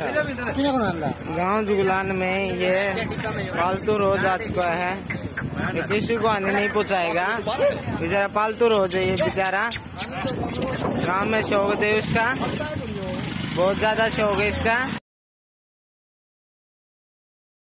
गाँव जुगलान में ये पालतू रोज आ चुका है। ये किसी को आने नहीं पहुंचाएगा। बेचारा पालतू रोज है ये बेचारा। गाँव में शौक है तो उसका बहुत ज़्यादा शौक है इसका।